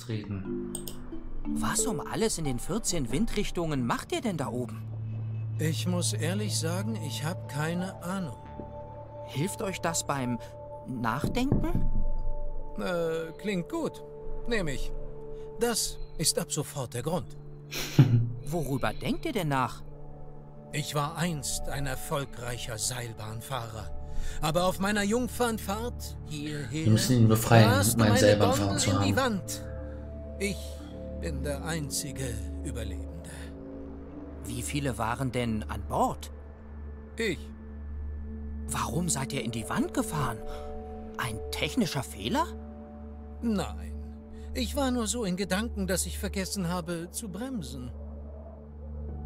uns reden. Was um alles in den 14 Windrichtungen macht ihr denn da oben? Ich muss ehrlich sagen, ich habe keine Ahnung. Hilft euch das beim Nachdenken? Äh, klingt gut. Nehme ich. Das ist ab sofort der Grund. Worüber denkt ihr denn nach? Ich war einst ein erfolgreicher Seilbahnfahrer. Aber auf meiner Jungfernfahrt hierher... Wir müssen ihn befreien, um einen Seilbahnfahrer zu haben. Ich bin der einzige Überlebende. Wie viele waren denn an Bord? Ich. Warum seid ihr in die Wand gefahren? Ein technischer Fehler? Nein. Ich war nur so in Gedanken, dass ich vergessen habe zu bremsen.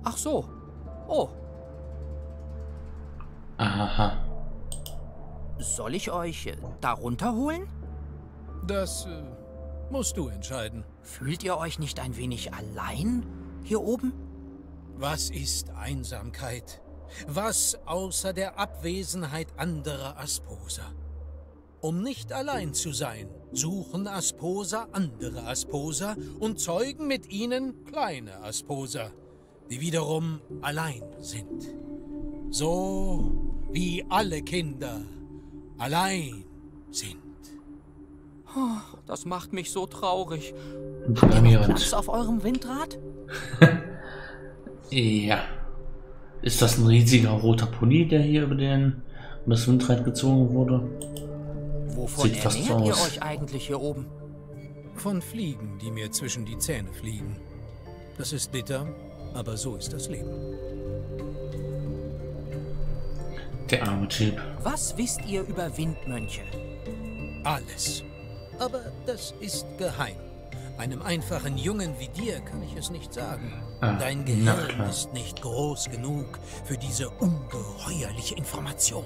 Ach so. Oh, Aha. soll ich euch äh, da runterholen? Das äh, musst du entscheiden. Fühlt ihr euch nicht ein wenig allein hier oben? Was ist Einsamkeit? Was außer der Abwesenheit anderer Asposer? Um nicht allein zu sein, suchen Asposer andere Asposer und zeugen mit ihnen kleine Asposer, die wiederum allein sind. So wie alle Kinder allein sind. Das macht mich so traurig. Deprimierend. Platz auf eurem Windrad? Ja. Ist das ein riesiger roter Pony, der hier über den über das Windrad gezogen wurde? Wovon Sieht fast so ernährt ihr aus. euch eigentlich hier oben? Von Fliegen, die mir zwischen die Zähne fliegen. Das ist bitter, aber so ist das Leben. Der arme Typ. Was wisst ihr über Windmönche? Alles. Aber das ist geheim. Einem einfachen Jungen wie dir kann ich es nicht sagen. Ah, Dein Gehirn ist nicht groß genug für diese ungeheuerliche Information.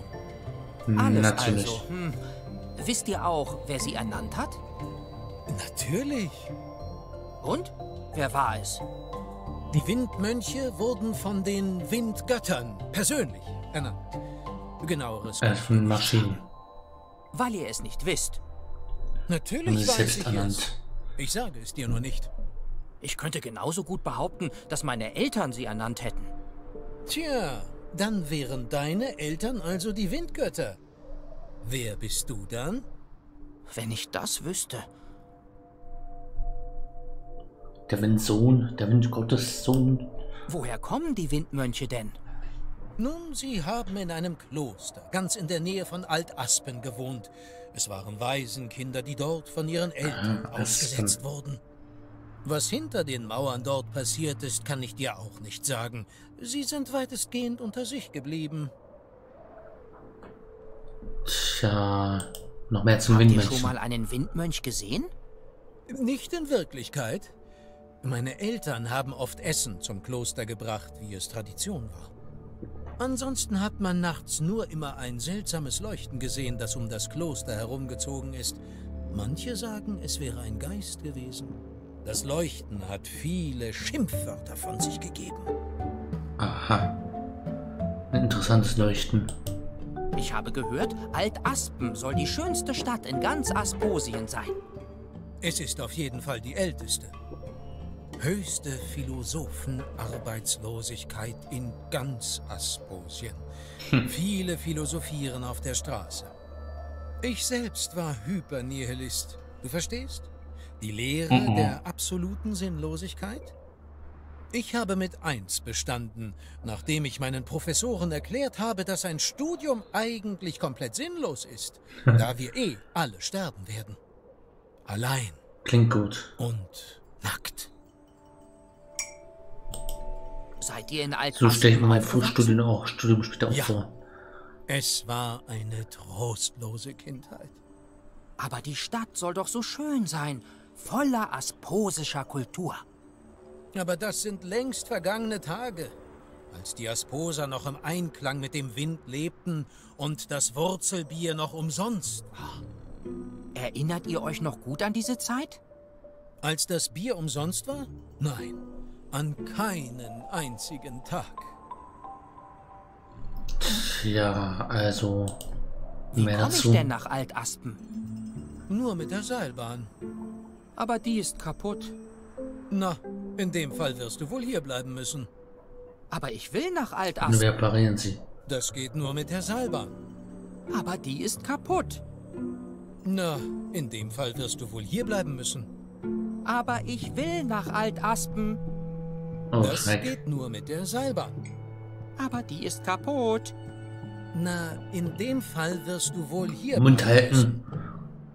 Alles Natürlich. also. Hm. Wisst ihr auch, wer sie ernannt hat? Natürlich. Und? Wer war es? Die Windmönche wurden von den Windgöttern persönlich ernannt. Genaueres. Äh, von Maschinen. Weil ihr es nicht wisst. Natürlich weiß selbst ich es. ernannt. Ich sage es dir nur nicht. Ich könnte genauso gut behaupten, dass meine Eltern sie ernannt hätten. Tja, dann wären deine Eltern also die Windgötter. Wer bist du dann? Wenn ich das wüsste. Der Windsohn, der Windgottes Sohn. Woher kommen die Windmönche denn? Nun, sie haben in einem Kloster, ganz in der Nähe von Altaspen gewohnt. Es waren Waisenkinder, die dort von ihren Eltern Ah, Aspen. ausgesetzt wurden. Was hinter den Mauern dort passiert ist, kann ich dir auch nicht sagen. Sie sind weitestgehend unter sich geblieben. Tja, noch mehr zum Habt ihr schon Windmönchen. mal einen Windmönch gesehen? Nicht in Wirklichkeit. Meine Eltern haben oft Essen zum Kloster gebracht, wie es Tradition war. Ansonsten hat man nachts nur immer ein seltsames Leuchten gesehen, das um das Kloster herumgezogen ist. Manche sagen, es wäre ein Geist gewesen. Das Leuchten hat viele Schimpfwörter von sich gegeben. Aha. Ein interessantes Leuchten. Ich habe gehört, Altaspen soll die schönste Stadt in ganz Asposien sein. Es ist auf jeden Fall die älteste. Höchste Philosophenarbeitslosigkeit in ganz Asposien. Viele philosophieren auf der Straße. Ich selbst war Hypernihilist. Du verstehst? Die Lehre Mhm. der absoluten Sinnlosigkeit? Ich habe mit eins bestanden, nachdem ich meinen Professoren erklärt habe, dass ein Studium eigentlich komplett sinnlos ist, da wir eh alle sterben werden. Allein Klingt gut. und nackt. Seid ihr in So Altaspen stelle ich mir mein? Studium auch, Studium später auch Ja. vor. Es war eine trostlose Kindheit. Aber die Stadt soll doch so schön sein, voller asposischer Kultur. Aber das sind längst vergangene Tage, als die Asposer noch im Einklang mit dem Wind lebten und das Wurzelbier noch umsonst war. Erinnert ihr euch noch gut an diese Zeit? Als das Bier umsonst war? Nein, an keinen einzigen Tag. Ja, also. Wie komme ich denn nach Altaspen? Nur mit der Seilbahn. aber die ist kaputt. Na, in dem Fall wirst du wohl hierbleiben müssen. Aber ich will nach Altaspen. wir reparieren sie. Das geht nur mit der Seilbahn. Aber die ist kaputt. Na, in dem Fall wirst du wohl hierbleiben müssen. Aber ich will nach Altaspen. Oh, das Schreck. geht nur mit der Seilbahn. Aber die ist kaputt. Na, in dem Fall wirst du wohl hier. Mund halten.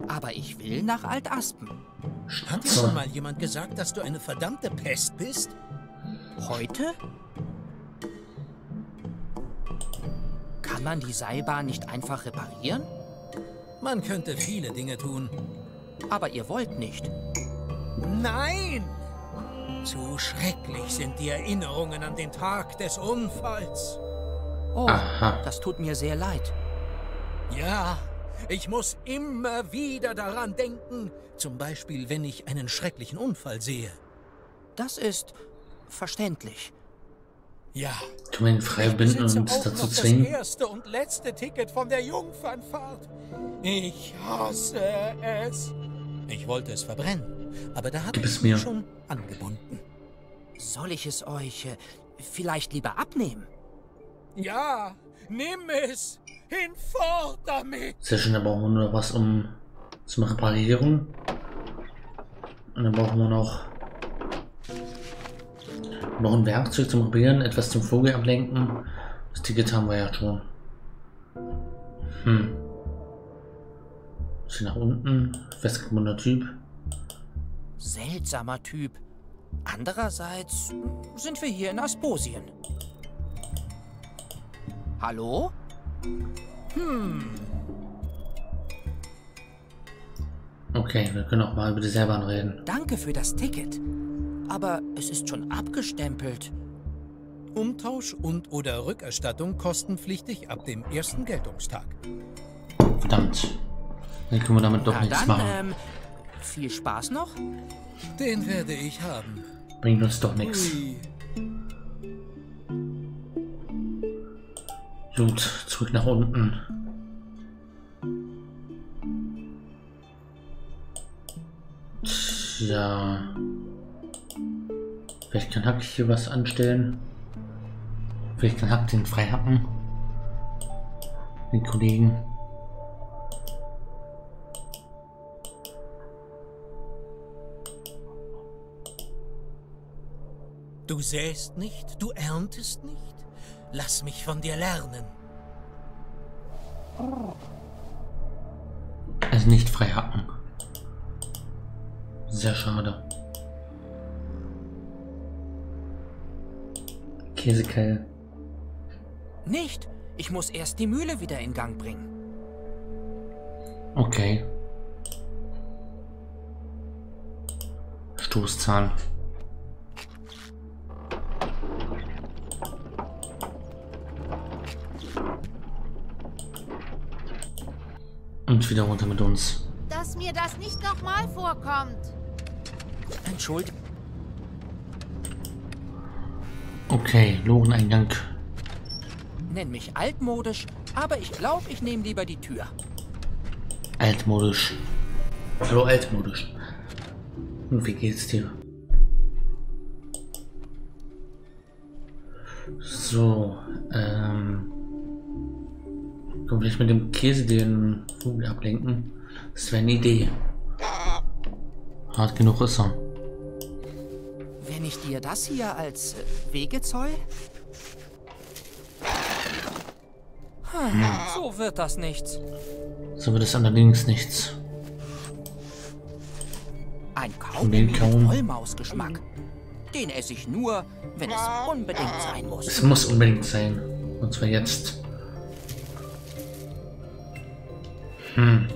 Aber ich will nach Altaspen. Hat dir schon mal jemand gesagt, dass du eine verdammte Pest bist? Heute? Kann man die Seilbahn nicht einfach reparieren? Man könnte viele Dinge tun. Aber ihr wollt nicht. Nein! Zu schrecklich sind die Erinnerungen an den Tag des Unfalls. Oh, Aha. das tut mir sehr leid. Ja, ich muss immer wieder daran denken. Zum Beispiel, wenn ich einen schrecklichen Unfall sehe. Das ist verständlich. Ja. Tu ihn frei binden und dazu zwingen. Das erste und letzte Ticket von der Jungfernfahrt. Ich hasse es. Ich wollte es verbrennen, aber da hat Gib es mir. schon angebunden. Soll ich es euch äh, vielleicht lieber abnehmen? Ja, nimm es. Hinfort damit. Sehr schön, da brauchen wir nur was um zum Reparieren. Und dann brauchen wir noch noch ein Werkzeug zum Reparieren, etwas zum Vogel ablenken. Das Ticket haben wir ja schon. Hm. Ist hier nach unten. Festgebundener Typ. Seltsamer Typ. Andererseits sind wir hier in Asposien. Hallo? Okay, wir können auch mal über die Seilbahn reden. Danke für das Ticket. Aber es ist schon abgestempelt. Umtausch und oder Rückerstattung kostenpflichtig ab dem ersten Geltungstag. Verdammt. Dann können wir damit doch Na nichts dann, machen. ähm, viel Spaß noch. Den werde ich haben. Bringt uns doch nichts. Gut, zurück nach unten. Tja. Vielleicht kann Hack hier was anstellen. Vielleicht kann Hack den frei hacken. Den Kollegen. Du säst nicht, du erntest nicht. Lass mich von dir lernen. Also nicht frei hacken. Sehr schade. Käsekeil. Nicht. Ich muss erst die Mühle wieder in Gang bringen. Okay. Stoßzahn. Und wieder runter mit uns. Dass mir das nicht nochmal vorkommt. Entschuldigung. Okay, Loreneingang. Nenn mich altmodisch, aber ich glaube, ich nehme lieber die Tür. Altmodisch. Hallo, altmodisch. Und wie geht's dir? So, ähm. Können wir vielleicht mit dem Käse den Vogel ablenken? Das wäre eine Idee. Hart genug ist er. Wenn ich dir das hier als äh, Wegezoll? Hm, So wird das nichts. So wird es allerdings nichts. Ein Kaugummi mit Milchkauen. Vollmausgeschmack. Den esse ich nur, wenn es unbedingt sein muss. Es muss unbedingt sein. Und zwar jetzt. Hm.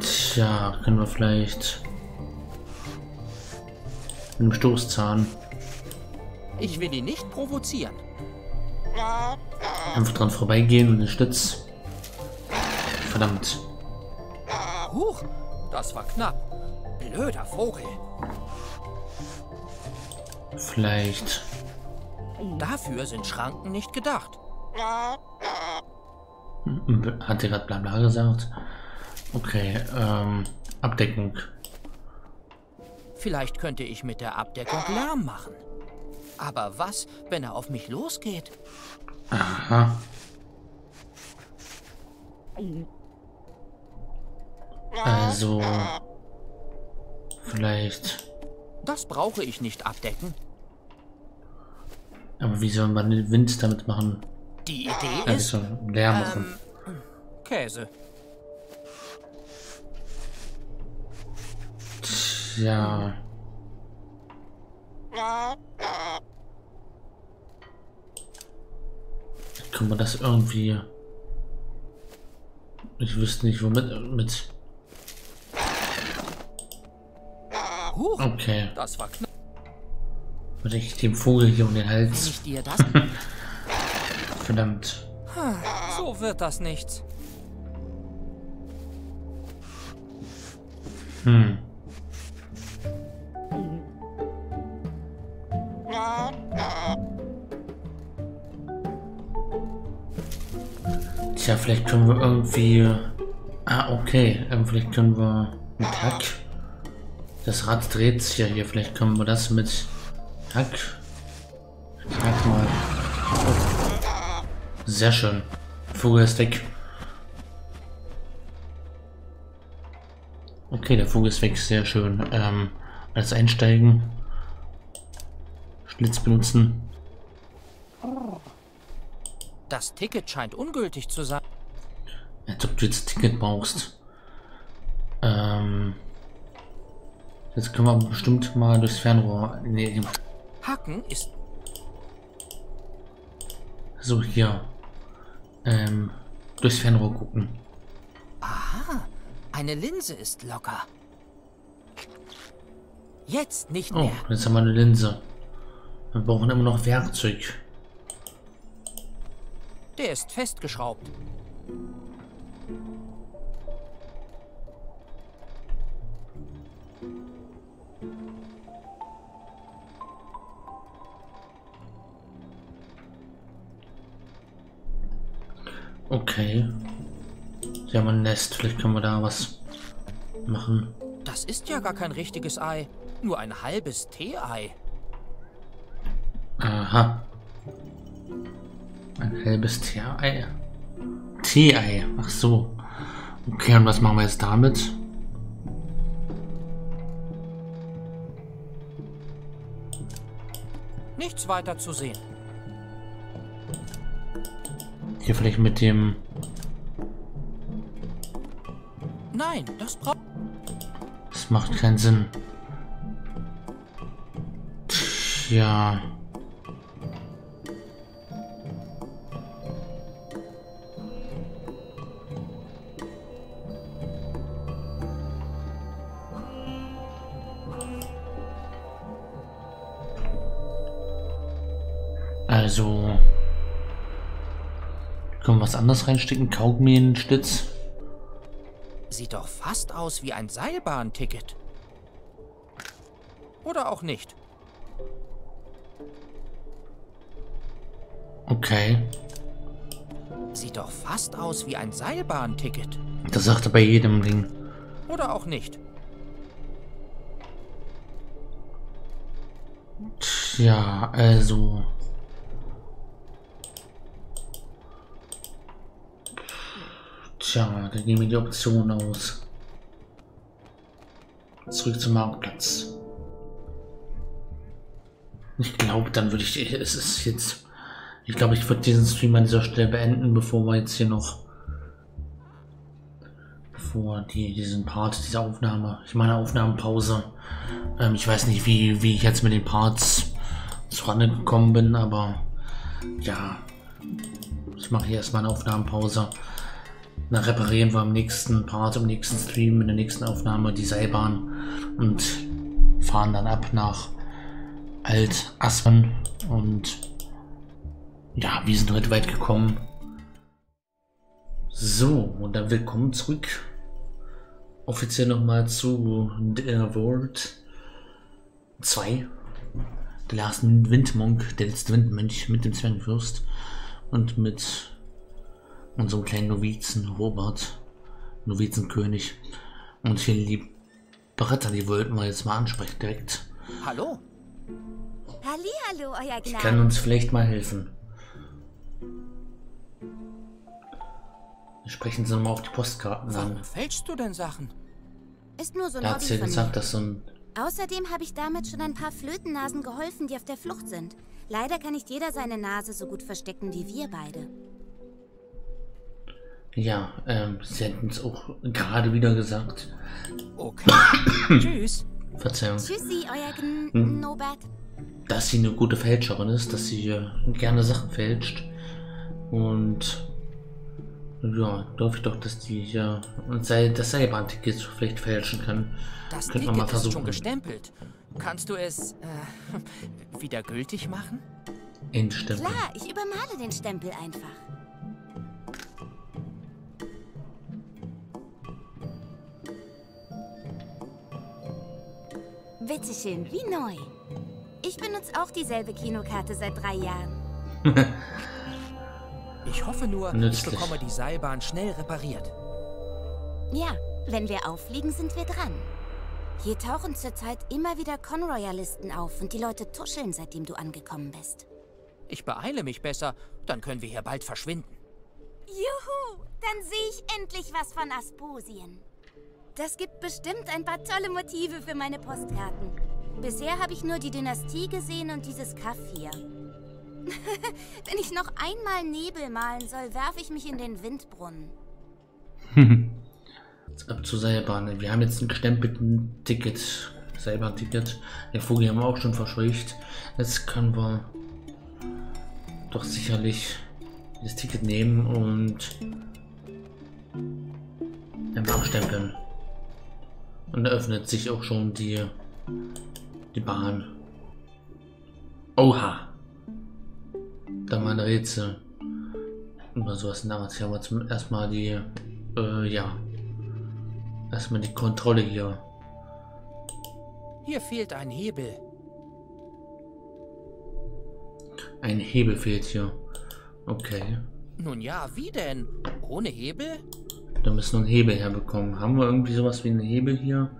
Tja, können wir vielleicht mit einem Stoßzahn Ich will ihn nicht provozieren. einfach dran vorbeigehen und den Schlitz. Verdammt. Huch, das war knapp. Blöder Vogel. Vielleicht. Dafür sind Schranken nicht gedacht. Hat er gerade Blabla gesagt? Okay, ähm, Abdeckung. Vielleicht könnte ich mit der Abdeckung Lärm machen. Aber was, wenn er auf mich losgeht? Aha. Also, vielleicht. Das brauche ich nicht abdecken. Aber wie soll man den Wind damit machen? Die Idee Ja, ist soll Lärm machen? Käse. Ja. Können wir das irgendwie. Ich wüsste nicht, womit. Mit. Huch, Okay. das war knapp. Würde ich dem Vogel hier um den Hals. Verdammt. so wird das nichts. Hm. Tja, vielleicht können wir irgendwie. Ah, okay. Ähm, vielleicht können wir mit Hack. Das Rad dreht sich ja hier. Vielleicht können wir das mit. Hack Sehr schön. Vogel ist weg. Okay, der Vogel ist weg. Sehr schön. Ähm, als Einsteigen. Schlitz benutzen. Das Ticket scheint ungültig zu sein. Als ob du jetzt Ticket brauchst. Ähm, jetzt können wir bestimmt mal durchs Fernrohr. Nee, Hacken ist... so hier. Ähm, durchs Fernrohr gucken. Eine Linse ist locker. Jetzt nicht Oh, mehr. jetzt haben wir eine Linse. Wir brauchen immer noch Werkzeug. Der ist festgeschraubt. Okay. Hier haben ein Nest. Vielleicht können wir da was machen. Das ist ja gar kein richtiges Ei. Nur ein halbes Tee-Ei. Aha. Ein halbes Tee-Ei. Tee-Ei. Ach so. Okay, und was machen wir jetzt damit? Nichts weiter zu sehen. Hier vielleicht mit dem... Nein, das braucht... Das macht keinen Sinn. Tja. Können wir was anderes reinstecken? Kaugummi in den Schlitz? Sieht doch fast aus wie ein Seilbahnticket. Oder auch nicht. Okay. Sieht doch fast aus wie ein Seilbahnticket. Das sagt er bei jedem Ding. Oder auch nicht. Tja, also. Tja, dann nehmen wir die Option aus. Zurück zum Marktplatz. Ich glaube, dann würde ich. Es ist jetzt. Ich glaube, ich würde diesen Stream an dieser Stelle beenden, bevor wir jetzt hier noch. Bevor die, diesen Part, diese Aufnahme. Ich meine Aufnahmenpause. Ähm, ich weiß nicht, wie, wie ich jetzt mit den Parts zurande gekommen bin, aber ja, ich mache hier erstmal eine Aufnahmenpause. Dann reparieren wir im nächsten Part, im nächsten Stream, in der nächsten Aufnahme die Seilbahn und fahren dann ab nach Alt Aspen und ja, wir sind heute weit gekommen. So, und dann willkommen zurück. Offiziell nochmal zu The World 2. Der Last Windmonk, der letzte Windmönch mit dem Zwergenfürst und mit unserem kleinen Novizen Robert, Novizenkönig. Und hier die Bretter, die wollten wir jetzt mal ansprechen direkt. Hallo? Hallihallo, euer Die Gnade. kann uns vielleicht mal helfen. Sprechen Sie mal auf die Postkarten an. Warum fälschst du denn Sachen? Ist nur so ein Da hat Hobby von gesagt, mir. dass so ein Außerdem habe ich damit schon ein paar Flötennasen geholfen, die auf der Flucht sind. Leider kann nicht jeder seine Nase so gut verstecken wie wir beide. Ja, ähm, sie hätten es auch gerade wieder gesagt. Okay. Tschüss. Verzeihung. Tschüssi, euer Gn Hm. Dass sie eine gute Fälscherin ist, dass sie äh, gerne Sachen fälscht. Und ja, glaube ich doch, dass die hier und sei, das Seilbahnticket vielleicht fälschen kann. Das Könnte man mal Ticket ist schon versuchen. gestempelt. Kannst du es äh, wieder gültig machen? Endstempel. Klar, ich übermale den Stempel einfach. Bitteschön, wie neu. Ich benutze auch dieselbe Kinokarte seit drei Jahren. Ich hoffe nur, ich Nützlich. bekomme die Seilbahn schnell repariert. Ja, wenn wir auffliegen, sind wir dran. Hier tauchen zurzeit immer wieder Conroyalisten auf und die Leute tuscheln, seitdem du angekommen bist. Ich beeile mich besser, dann können wir hier bald verschwinden. Juhu, dann sehe ich endlich was von Asposien. Das gibt bestimmt ein paar tolle Motive für meine Postkarten. Bisher habe ich nur die Dynastie gesehen und dieses Kaff hier. Wenn ich noch einmal Nebel malen soll, werfe ich mich in den Windbrunnen. Jetzt Ab zur Seilbahn. Wir haben jetzt ein gestempelten Ticket. Seilbahnticket. Den Vogel haben wir auch schon verscheucht. Jetzt können wir doch sicherlich das Ticket nehmen und einfach abstempeln. Und da öffnet sich auch schon die, die Bahn. Oha! Da war ein Rätsel. Oder sowas Art. Hier haben wir zum ersten Mal die, äh, ja. Erstmal die Kontrolle hier. Hier fehlt ein Hebel. Ein Hebel fehlt hier. Okay. Nun ja, wie denn? Ohne Hebel? Da müssen wir einen Hebel herbekommen. Haben wir irgendwie sowas wie einen Hebel hier?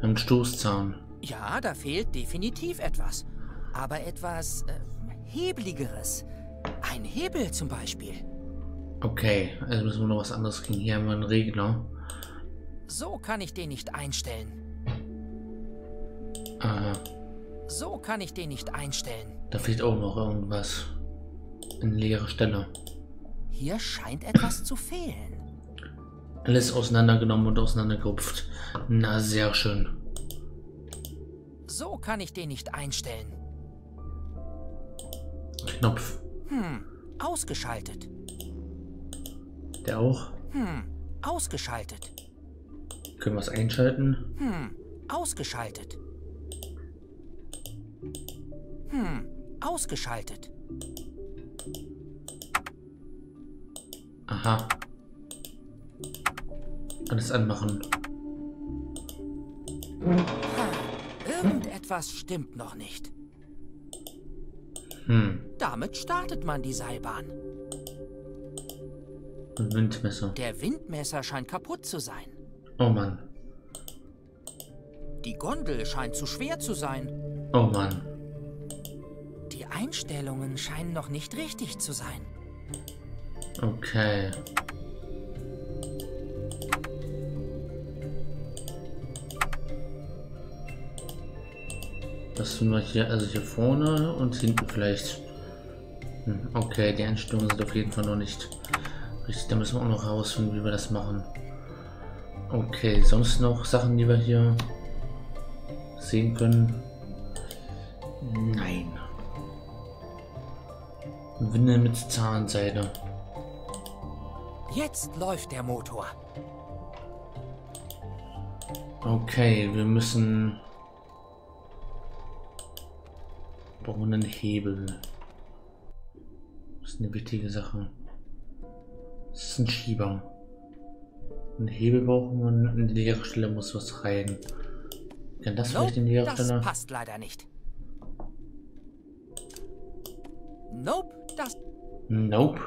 Einen Stoßzahn. Ja, da fehlt definitiv etwas. Aber etwas äh, Hebligeres. Ein Hebel zum Beispiel. Okay, also müssen wir noch was anderes kriegen. Hier haben wir einen Regler. So kann ich den nicht einstellen. Aha, So kann ich den nicht einstellen. da fehlt auch noch irgendwas. Eine leere Stelle. Hier scheint etwas zu fehlen. Alles auseinandergenommen und auseinandergerupft. Na, sehr schön. So kann ich den nicht einstellen. Knopf. Hm, ausgeschaltet. Der auch. Hm, ausgeschaltet. Können wir es einschalten? Hm, ausgeschaltet. Hm, ausgeschaltet. Aha. Alles anmachen. Irgendetwas stimmt noch nicht. Hm. Damit startet man die Seilbahn. Windmesser. Der Windmesser scheint kaputt zu sein. Oh Mann. Die Gondel scheint zu schwer zu sein. Oh Mann. Die Einstellungen scheinen noch nicht richtig zu sein. Okay. Das tun wir hier, also hier vorne und hinten vielleicht. Hm, Okay, die Einstellungen sind auf jeden Fall noch nicht richtig. Da müssen wir auch noch herausfinden, wie wir das machen. Okay, sonst noch Sachen, die wir hier sehen können? Nein. Winde mit Zahnseide. Jetzt läuft der Motor. Okay, wir müssen. Brauchen einen Hebel. Das ist eine wichtige Sache. Das ist ein Schieber. Ein Hebel brauchen wir, in die leere Stelle muss was rein. Kann das vielleicht in die leere das Stelle? passt leider nicht. Nope, das. Nope.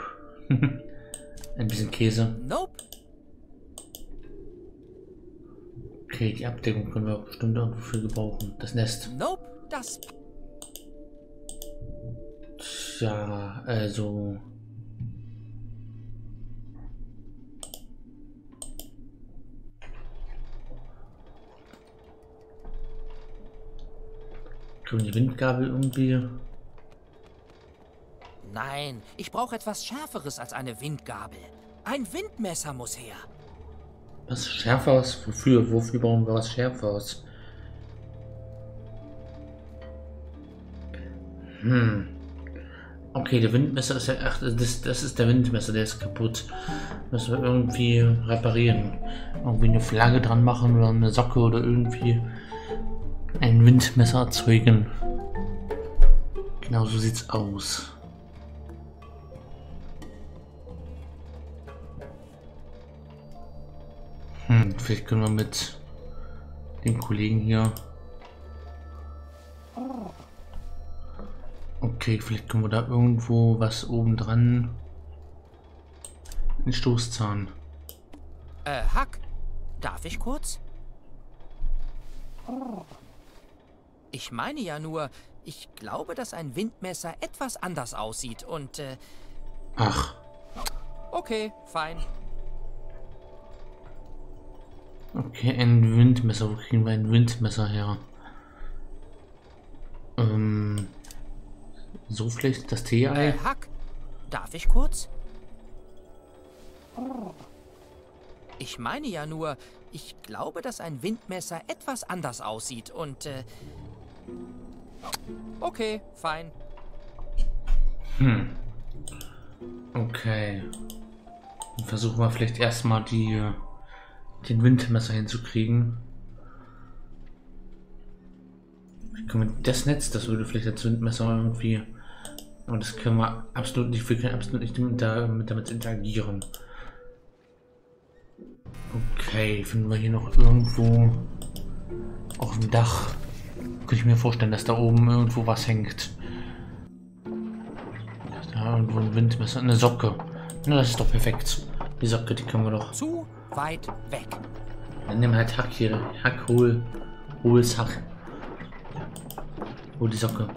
ein bisschen Käse. Nope. Okay, die Abdeckung können wir bestimmt irgendwo für gebrauchen. Das Nest. Nope, das... Tja, also... Können die Windgabel irgendwie... Nein, ich brauche etwas Schärferes als eine Windgabel. Ein Windmesser muss her. Was Schärferes? Wofür? Wofür brauchen wir was Schärferes? Hm. Okay, der Windmesser ist ja. Ach, das, das ist der Windmesser, der ist kaputt. Müssen wir irgendwie reparieren. Irgendwie eine Flagge dran machen oder eine Socke oder irgendwie ein Windmesser erzeugen. Genau so sieht's aus. Hm, vielleicht können wir mit dem Kollegen hier. Okay, vielleicht können wir da irgendwo was oben dran. Ein Stoßzahn. Äh, Hack, darf ich kurz? Ich meine ja nur, ich glaube, dass ein Windmesser etwas anders aussieht und, äh, Ach, okay, fein. okay, ein Windmesser. Wo kriegen wir ein Windmesser her? So vielleicht das Äh, Tee-Ei? Hack, darf ich kurz? Ich meine ja nur, ich glaube, dass ein Windmesser etwas anders aussieht und, äh, okay, fein. Hm. Okay. Dann versuchen wir vielleicht erstmal die äh, den Windmesser hinzukriegen. Können wir das Netz, das würde vielleicht als Windmesser irgendwie. Und das können wir absolut nicht, wir können absolut nicht damit, damit, interagieren. Okay, finden wir hier noch irgendwo auf dem Dach. Könnte ich mir vorstellen, dass da oben irgendwo was hängt. Da irgendwo ein Windmesser, eine Socke. Na, das ist doch perfekt. Die Socke, die können wir doch. Zu weit weg. Dann nimm halt Hack hier. Hack, hol. Hol's Hack. Hol die Socke.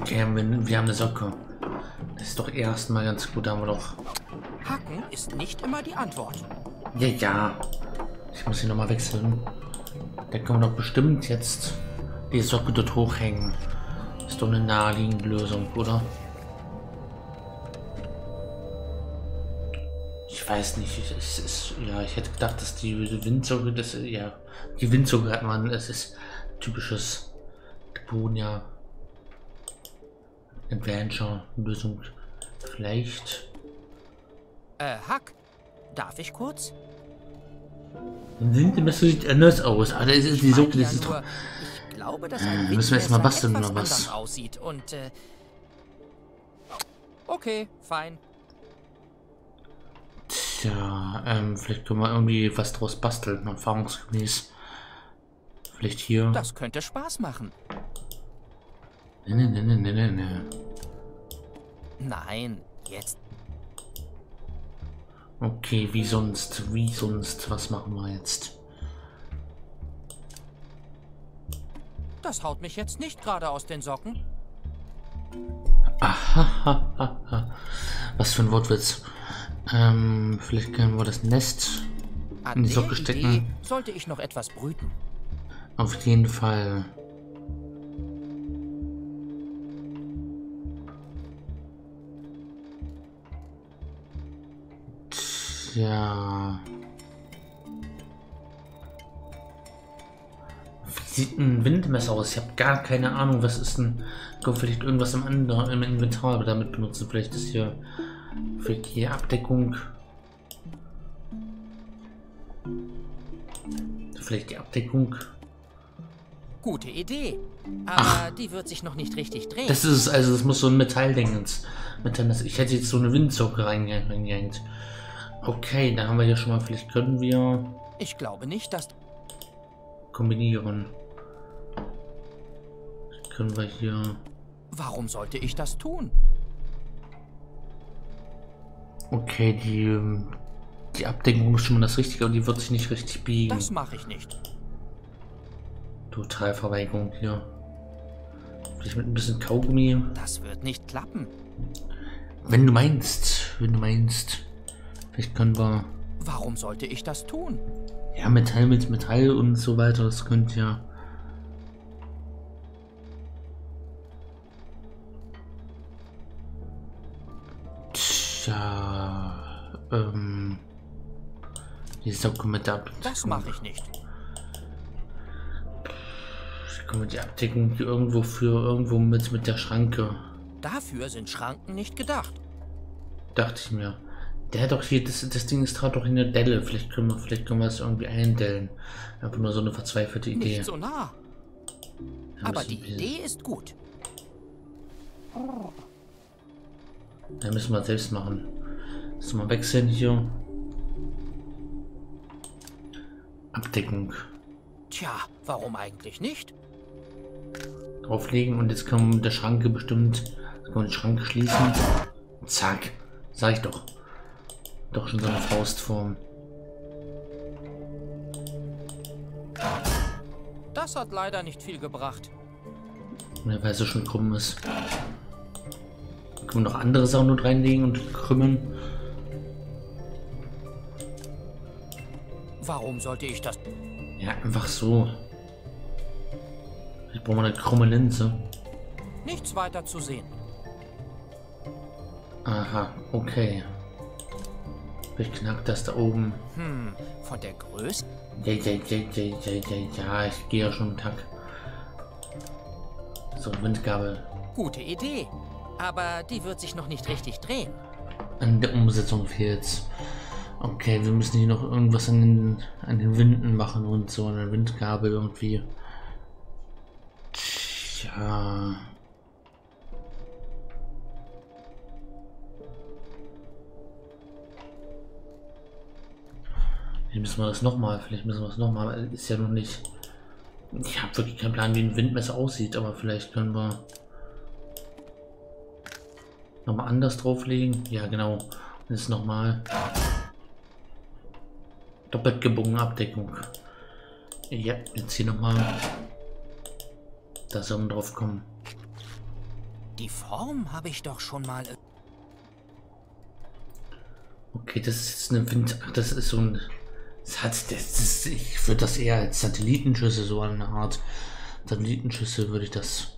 Okay, wir, wir haben eine Socke. Das ist doch erstmal ganz gut, haben wir doch. Hacken ist nicht immer die Antwort. Ja, ja. Ich muss hier nochmal wechseln. Da können wir doch bestimmt jetzt die Socke dort hochhängen. Ist doch eine naheliegende Lösung, oder? Ich weiß nicht, ich- es ist, ja, ich hätte gedacht, dass die Windsocke, das, ja, die Windsocke hat man, es ist typisches Deponia Adventure Lösung. Vielleicht. Äh, Hack, darf ich kurz? Das sieht anders aus, aber das ist die meine das ist doch. ich glaube, dass ein Äh, müssen wir erst mal Windmesser basteln, oder was? aussieht und, äh, okay, fein. Tja, ähm, vielleicht können wir irgendwie was draus basteln, erfahrungsgemäß. Vielleicht hier. Das könnte Spaß machen. Ne, ne, ne, ne, ne, ne, ne. Nein, jetzt. Okay, wie sonst? Wie sonst? Was machen wir jetzt? Das haut mich jetzt nicht gerade aus den Socken. Ahahaha. Was für ein Wortwitz. Ähm, vielleicht können wir das Nest An in die Socke Idee stecken. sollte ich noch etwas brüten. Auf jeden Fall. Tja. Wie sieht ein Windmesser aus? Ich habe gar keine Ahnung. Was ist denn. Kommt vielleicht irgendwas im anderen im Inventar damit benutzen? Vielleicht ist hier. Vielleicht hier Abdeckung. Vielleicht die Abdeckung. Gute Idee. Aber die wird sich noch nicht richtig drehen. Das ist also das muss so ein Metalldingens. Metall, das- ich hätte jetzt so eine Windsocke reinge- reingehängt. Okay, da haben wir ja schon mal, vielleicht können wir ich glaube nicht, dass... kombinieren. Können wir hier. Warum sollte ich das tun? Okay, die, ähm, Die Abdeckung ist schon mal das Richtige und die wird sich nicht richtig biegen. Das mache ich nicht. Totalverweigerung hier. Vielleicht mit ein bisschen Kaugummi. Das wird nicht klappen. Wenn du meinst, wenn du meinst. Vielleicht können wir. Warum sollte ich das tun? Ja, Metall mit Metall und so weiter, das könnte ja. Tja, ähm. Die Dokumente ab. Das mache ich nicht. Können wir die Abdeckung hier irgendwo für irgendwo mit mit der Schranke. Dafür sind Schranken nicht gedacht. Dachte ich mir. Der hat doch hier, das, das Ding ist gerade doch in der Delle. Vielleicht können wir, vielleicht können wir es irgendwie eindellen. Einfach nur so eine verzweifelte Idee. Nicht so nah. Aber die wir- Idee ist gut. Ja, müssen wir selbst machen. Müssen wir wechseln hier. Abdeckung. Tja, warum eigentlich nicht? Drauflegen und jetzt können wir mit der Schranke bestimmt. Jetzt können wir die Schranke schließen. Zack. Sag ich doch. Doch schon so eine Faustform. Das hat leider nicht viel gebracht. Ja, weil es so schon krumm ist. Können wir noch andere Sachen mit reinlegen und krümmen? Warum sollte ich das? Ja, einfach so. Ich brauche mal eine krumme Linse. Nichts weiter zu sehen. Aha, okay. Ich knack das da oben. Hm, von der Größe? Ja, ja, ja, ja, ja, ja, ja, ich gehe ja schon einen Tag. So, Windgabel. Gute Idee. Aber die wird sich noch nicht richtig drehen. An der Umsetzung fehlt's. Okay, wir müssen hier noch irgendwas an den, an den Winden machen und so, eine Windgabel irgendwie. Tja. Wie müssen wir das nochmal? Vielleicht müssen wir das nochmal. Ist ja noch nicht. Ich habe wirklich keinen Plan, wie ein Windmesser aussieht, aber vielleicht können wir nochmal anders drauflegen. Ja, genau. Und jetzt nochmal doppelt gebogene Abdeckung. Ja, jetzt hier nochmal. Da soll man drauf kommen. Die Form habe ich doch schon mal. Okay, das ist eine Wind. Ach, das ist so ein. Das hat. Das ist, ich würde das eher als Satellitenschüsse, so eine Art Satellitenschüsse würde ich das.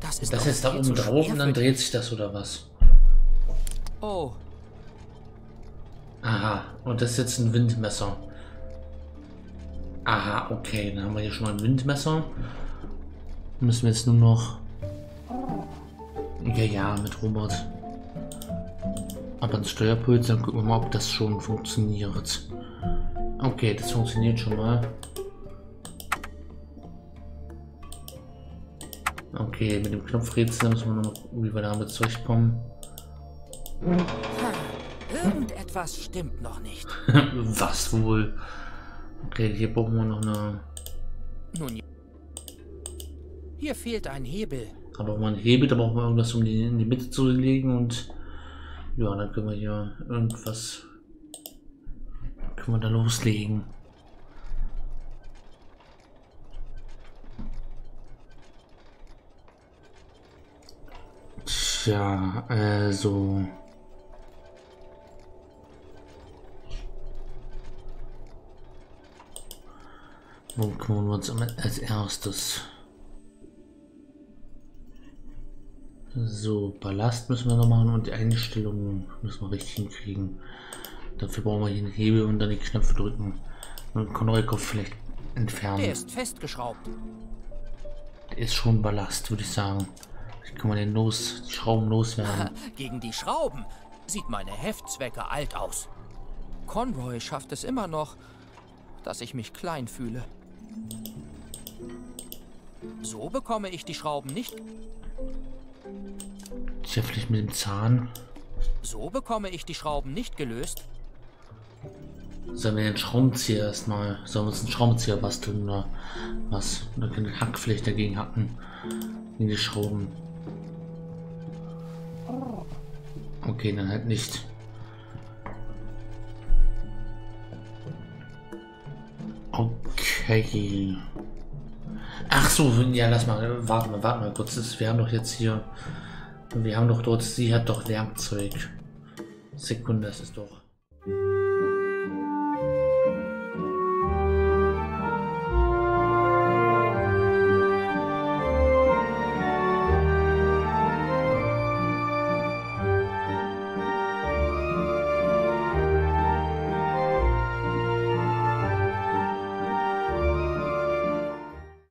Das ist Das jetzt da oben drauf und dann dreht sich das oder was? Oh, Aha, und das ist jetzt ein Windmesser. Aha, okay, dann haben wir hier schon mal ein Windmesser. Müssen wir jetzt nur noch. Ja, ja, mit Robert. Aber ein Steuerpult, dann gucken wir mal, ob das schon funktioniert. Okay, das funktioniert schon mal. Okay, mit dem Knopfrätsel müssen wir noch, wie wir damit zurechtkommen. irgendetwas stimmt noch nicht. Was wohl? Okay, hier brauchen wir noch eine. Nun, ja. hier fehlt ein Hebel. Aber man Hebel, da brauchen wir irgendwas, um die in die Mitte zu legen und. Ja, dann können wir hier irgendwas. Können wir da loslegen. Tja, also. Wo kümmern wir uns als erstes? So, Ballast müssen wir noch machen und die Einstellungen müssen wir richtig hinkriegen. Dafür brauchen wir hier einen Hebel und dann die Knöpfe drücken. Und Konroykopf vielleicht entfernen. Der ist festgeschraubt. Der ist schon Ballast, würde ich sagen. Wie kann man den los, die Schrauben loswerden? Gegen die Schrauben sieht meine Heftzwecke alt aus. Conroy schafft es immer noch, dass ich mich klein fühle. So bekomme ich die Schrauben nicht. Ist ja vielleicht mit dem Zahn. So bekomme ich die Schrauben nicht gelöst. Sollen wir den Schraubenzieher erstmal. Sollen wir uns einen Schraubenzieher basteln oder was? Oder können wir Hackfläche dagegen hacken. In die Schrauben. Okay, dann halt nicht. Okay. Ach so, ja, lass mal, warte mal, warte mal kurz. Wir haben doch jetzt hier, wir haben doch dort, sie hat doch Werkzeug. Sekunde, das ist doch.